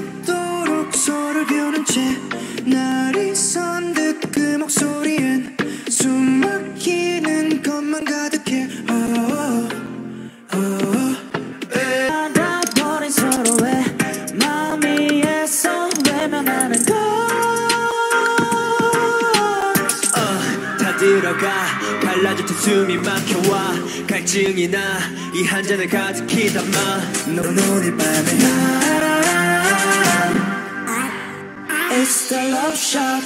죽도록 서로를 비우는 채 날이 선 듯 그 목소리엔 숨 막히는 것만 가득해. 어, 숨이 막혀와. 갈증이 나 이 한 잔을 가득히 담아 너는 오늘 밤에 It's love shot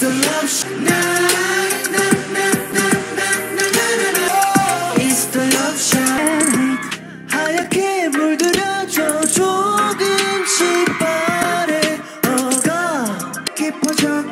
the love shot It's the love shot 하얗게 물들여져 조금씩 발에 어가 깊어져